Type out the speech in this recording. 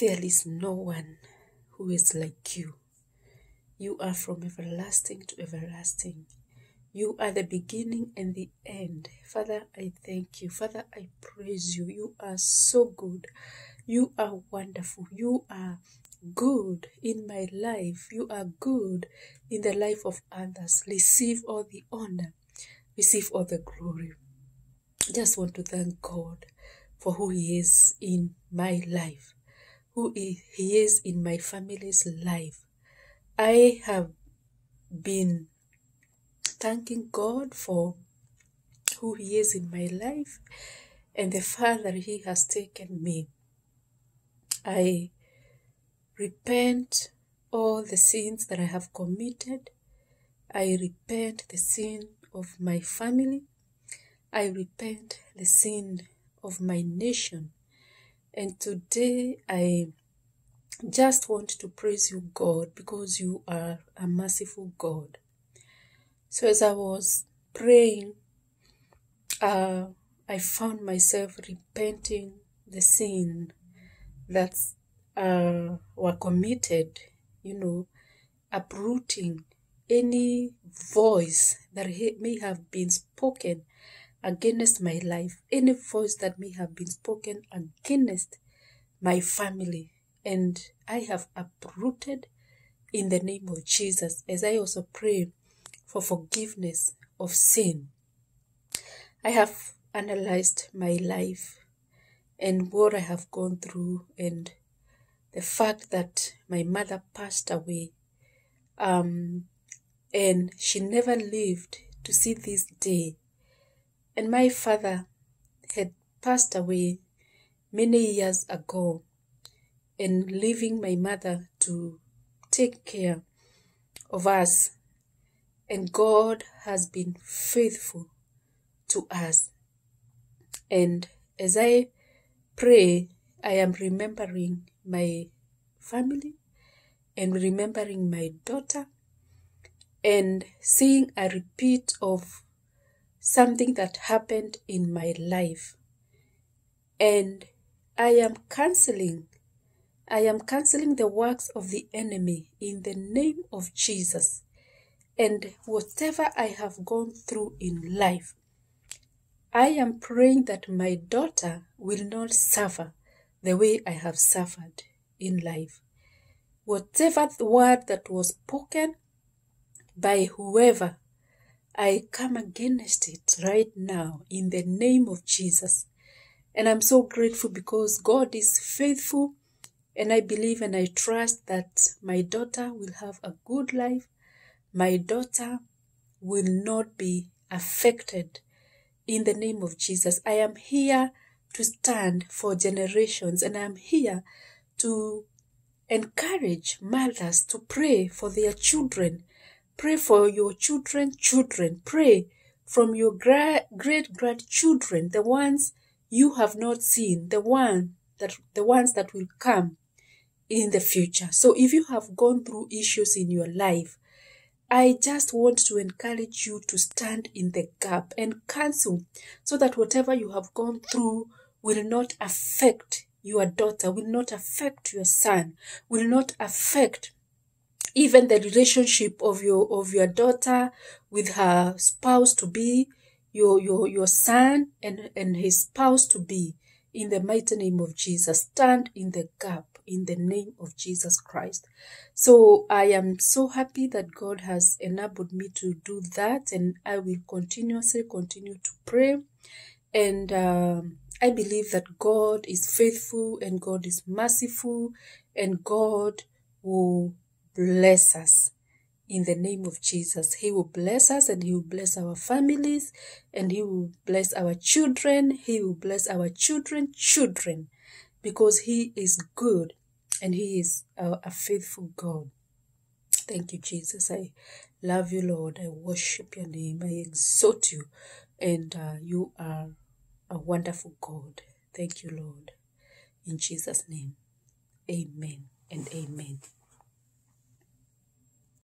There is no one who is like you. You are from everlasting to everlasting. You are the beginning and the end. Father, I thank you. Father, I praise you. You are so good. You are wonderful. You are good in my life. You are good in the life of others. Receive all the honor. Receive all the glory. I just want to thank God for who He is in my life, who He is in my family's life. I have been thanking God for who He is in my life and the Father He has taken me. I repent all the sins that I have committed. I repent the sin of my family. I repent the sin of my nation. And today I just want to praise you, God, because you are a merciful God. So as I was praying, uh, I found myself repenting the sin that uh, were committed, you know, uprooting any voice that may have been spoken against my life, any voice that may have been spoken against my family. And I have uprooted in the name of Jesus as I also pray for forgiveness of sin. I have analyzed my life and what I have gone through and the fact that my mother passed away um, and she never lived to see this day. And my father had passed away many years ago and leaving my mother to take care of us. And God has been faithful to us. And as I pray, I am remembering my family and remembering my daughter and seeing a repeat of something that happened in my life. And I am canceling, I am canceling the works of the enemy in the name of Jesus. And whatever I have gone through in life, I am praying that my daughter will not suffer the way I have suffered in life. Whatever word that was spoken by whoever, I come against it right now in the name of Jesus. And I'm so grateful because God is faithful and I believe and I trust that my daughter will have a good life. My daughter will not be affected in the name of Jesus. I am here to stand for generations and I am here to encourage mothers to pray for their children. Pray for your children, children. Pray from your gra- great grandchildren, the ones you have not seen, the one that the ones that will come in the future. So if you have gone through issues in your life, I just want to encourage you to stand in the gap and cancel so that whatever you have gone through will not affect your daughter, will not affect your son, will not affect even the relationship of your of your daughter with her spouse to be, your your your son and, and his spouse to be. In the mighty name of Jesus, stand in the gap in the name of Jesus Christ. So I am so happy that God has enabled me to do that, and I will continuously continue to pray. And um, I believe that God is faithful and God is merciful and God will bless us in the name of Jesus. He will bless us and He will bless our families and He will bless our children. He will bless our children, children, because He is good and He is a, faithful God. Thank you, Jesus. I love you, Lord. I worship your name. I exalt you. And uh, you are a wonderful God. Thank you, Lord. In Jesus' name, amen and amen.